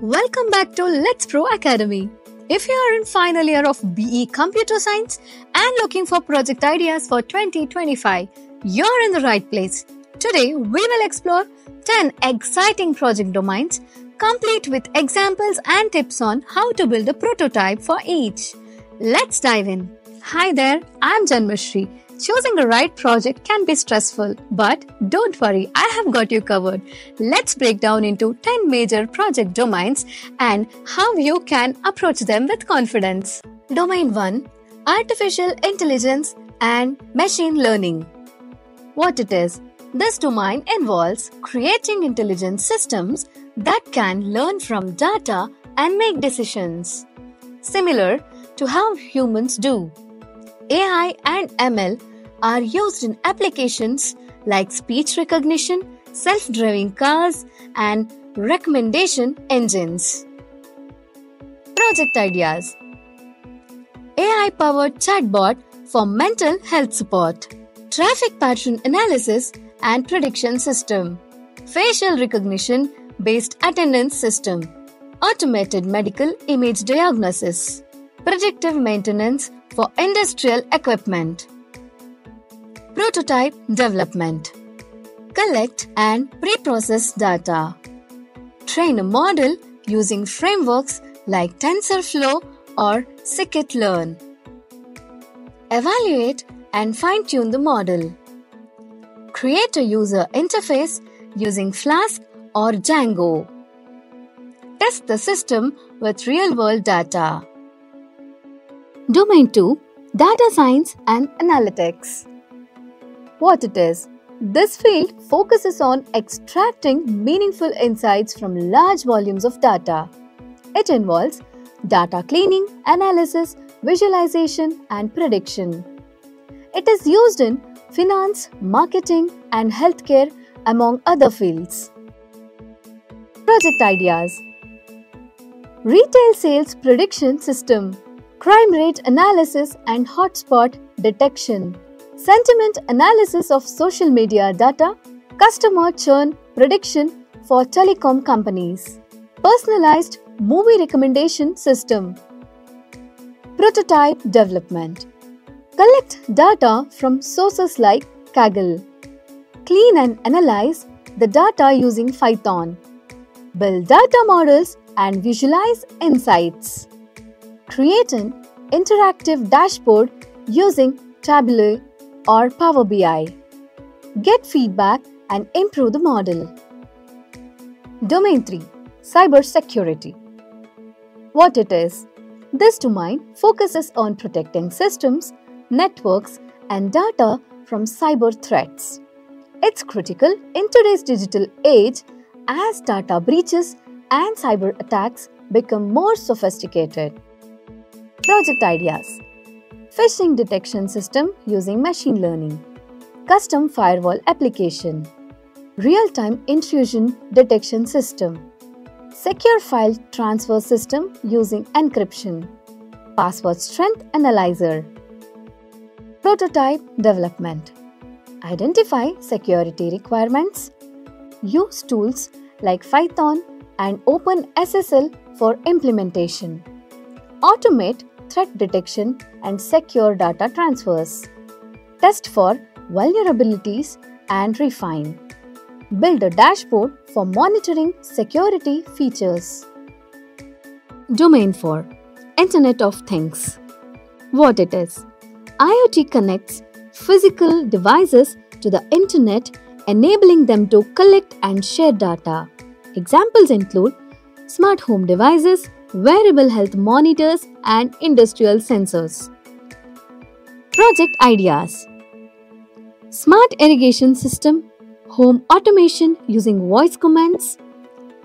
Welcome back to Let's Pro Academy. If you are in final year of BE Computer Science and looking for project ideas for 2025, you're in the right place. Today, we will explore 10 exciting project domains, complete with examples and tips on how to build a prototype for each. Let's dive in. Hi there, I'm Janmashri Choosing the right project can be stressful, but don't worry, I have got you covered. Let's break down into 10 major project domains and how you can approach them with confidence. Domain 1 Artificial Intelligence and Machine Learning. What it is? This domain involves creating intelligent systems that can learn from data and make decisions, similar to how humans do. AI and ML are used in applications like speech recognition, self driving cars, and recommendation engines. Project ideas AI powered chatbot for mental health support, traffic pattern analysis and prediction system, facial recognition based attendance system, automated medical image diagnosis, predictive maintenance for industrial equipment. Prototype development. Collect and pre-process data. Train a model using frameworks like TensorFlow or scikit-learn. Evaluate and fine-tune the model. Create a user interface using Flask or Django. Test the system with real-world data. Domain 2 Data Science and Analytics what it is. This field focuses on extracting meaningful insights from large volumes of data. It involves data cleaning, analysis, visualization, and prediction. It is used in finance, marketing, and healthcare, among other fields. Project ideas Retail sales prediction system, crime rate analysis, and hotspot detection sentiment analysis of social media data, customer churn prediction for telecom companies, personalized movie recommendation system, prototype development, collect data from sources like Kaggle, clean and analyze the data using Python, build data models and visualize insights, create an interactive dashboard using Tableau or Power BI. Get feedback and improve the model. Domain 3 Cybersecurity. What it is? This domain focuses on protecting systems, networks, and data from cyber threats. It's critical in today's digital age as data breaches and cyber attacks become more sophisticated. Project ideas phishing detection system using machine learning, custom firewall application, real-time intrusion detection system, secure file transfer system using encryption, password strength analyzer, prototype development, identify security requirements, use tools like Python and OpenSSL for implementation, automate threat detection, and secure data transfers. Test for vulnerabilities and refine. Build a dashboard for monitoring security features. Domain 4 Internet of Things. What it is IoT connects physical devices to the internet, enabling them to collect and share data. Examples include smart home devices, wearable health monitors, and industrial sensors. Project ideas Smart irrigation system, home automation using voice commands,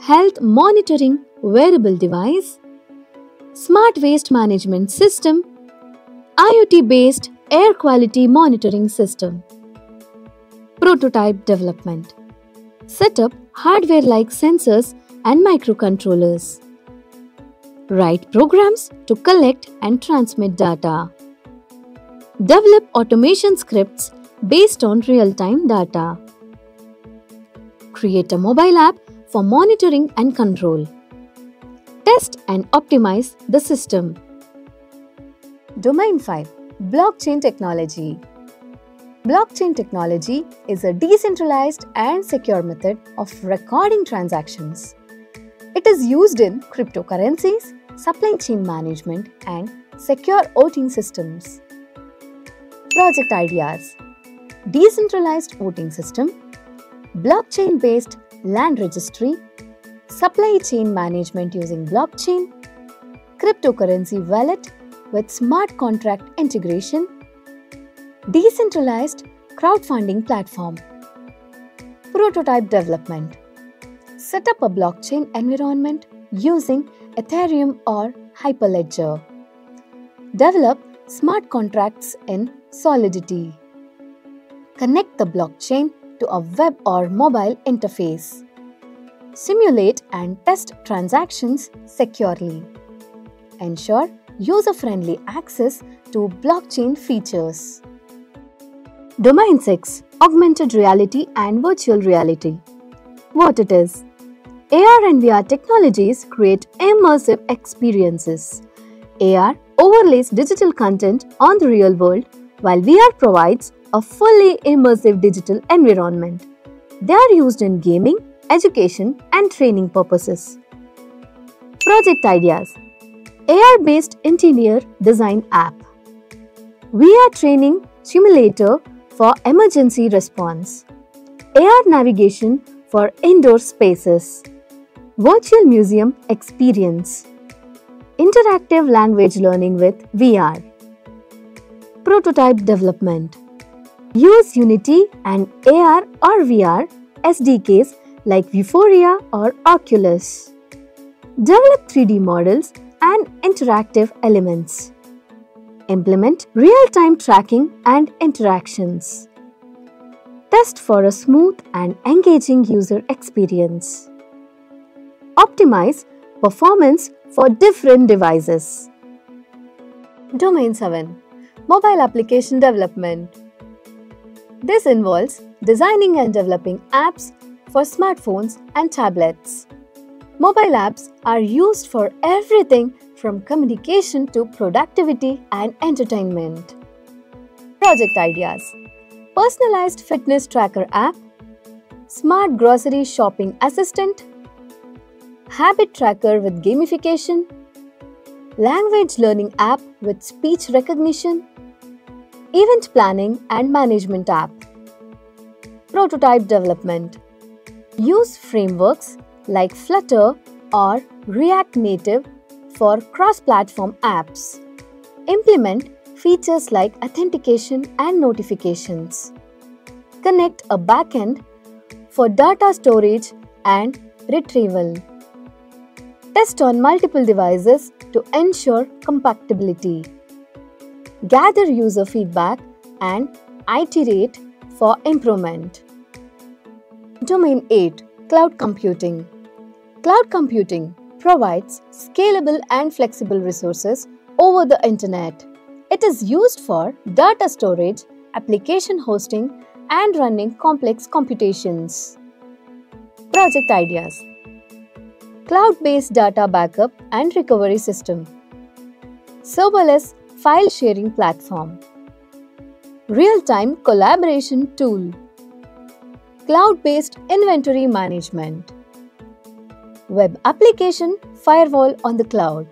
health monitoring wearable device, smart waste management system, IoT based air quality monitoring system. Prototype development Set up hardware like sensors and microcontrollers. Write programs to collect and transmit data. Develop automation scripts based on real-time data. Create a mobile app for monitoring and control. test and optimize the system. Domain 5 Blockchain Technology Blockchain technology is a decentralized and secure method of recording transactions. It is used in cryptocurrencies, supply chain management, and secure voting systems. Project ideas Decentralized voting system, blockchain based land registry, supply chain management using blockchain, cryptocurrency wallet with smart contract integration, decentralized crowdfunding platform, prototype development. Set up a blockchain environment using Ethereum or Hyperledger. Develop smart contracts in Solidity. Connect the blockchain to a web or mobile interface. Simulate and test transactions securely. Ensure user friendly access to blockchain features. Domain 6 Augmented Reality and Virtual Reality. What it is AR and VR technologies create immersive experiences. AR overlays digital content on the real world, while VR provides a fully immersive digital environment. They are used in gaming, education, and training purposes. Project Ideas AR based interior design app. VR training simulator for emergency response. AR navigation for indoor spaces. Virtual museum experience. Interactive language learning with VR. Prototype development. Use Unity and AR or VR SDKs like Vuforia or Oculus. Develop 3D models and interactive elements. Implement real-time tracking and interactions. Test for a smooth and engaging user experience. Optimize performance for different devices. Domain 7 Mobile Application Development This involves designing and developing apps for smartphones and tablets. Mobile apps are used for everything from communication to productivity and entertainment. Project ideas Personalized fitness tracker app, Smart grocery shopping assistant, Habit tracker with gamification, Language learning app with speech recognition, Event planning and management app. Prototype development Use frameworks like Flutter or React Native for cross platform apps. Implement features like authentication and notifications. Connect a backend for data storage and retrieval. Test on multiple devices to ensure compatibility. Gather user feedback and iterate for improvement. Domain 8 Cloud Computing Cloud computing provides scalable and flexible resources over the internet. It is used for data storage, application hosting, and running complex computations. Project ideas Cloud based data backup and recovery system, serverless file sharing platform, real time collaboration tool, cloud based inventory management. Web application firewall on the cloud.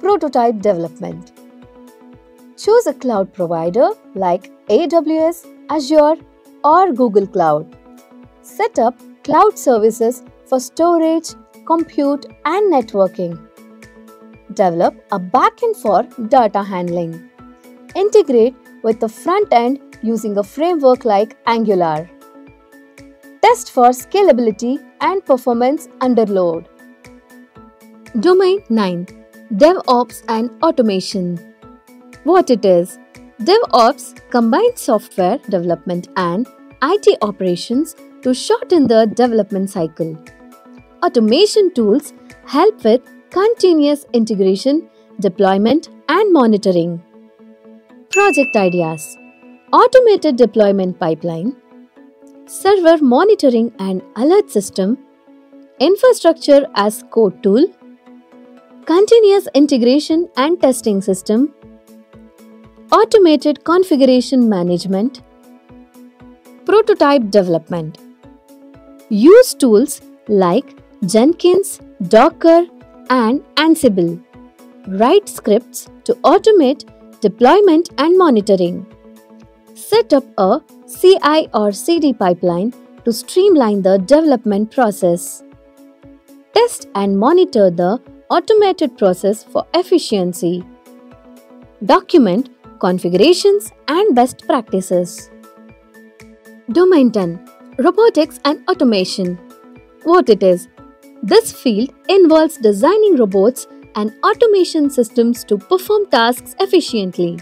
Prototype development. Choose a cloud provider like AWS, Azure, or Google Cloud. Set up cloud services for storage, compute, and networking. Develop a backend for data handling. Integrate with the front end using a framework like Angular. Test for scalability and performance under load. Domain 9 DevOps and Automation. What it is DevOps combines software development and IT operations to shorten the development cycle. Automation tools help with continuous integration, deployment, and monitoring. Project ideas Automated deployment pipeline server monitoring and alert system, infrastructure as code tool, continuous integration and testing system, automated configuration management, prototype development. Use tools like Jenkins, Docker, and Ansible. Write scripts to automate deployment and monitoring. Set up a CI or CD pipeline to streamline the development process. Test and monitor the automated process for efficiency. Document configurations and best practices. Domain 10 Robotics and Automation What it is This field involves designing robots and automation systems to perform tasks efficiently.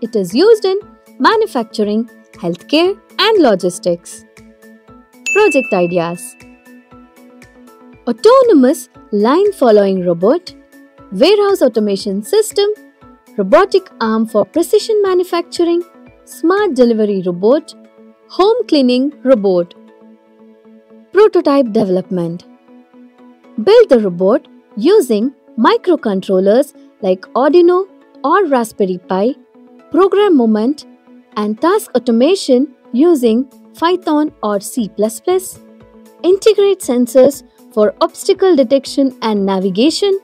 It is used in manufacturing, healthcare, and logistics. Project ideas Autonomous line following robot, warehouse automation system, robotic arm for precision manufacturing, smart delivery robot, home cleaning robot. Prototype development Build the robot using microcontrollers like Arduino or Raspberry Pi, program moment, and task automation using Python or C. Integrate sensors for obstacle detection and navigation.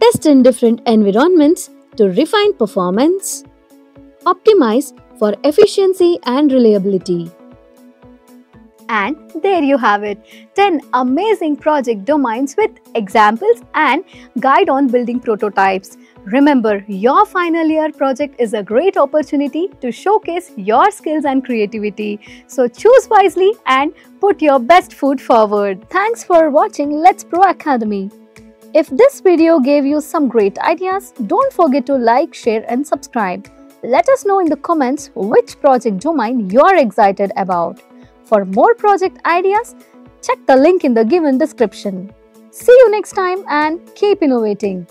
Test in different environments to refine performance. Optimize for efficiency and reliability. And there you have it 10 amazing project domains with examples and guide on building prototypes. Remember, your final year project is a great opportunity to showcase your skills and creativity. So choose wisely and put your best foot forward. Thanks for watching Let's Pro Academy. If this video gave you some great ideas, don't forget to like, share and subscribe. Let us know in the comments which project domain you're excited about. For more project ideas, check the link in the given description. See you next time and keep innovating.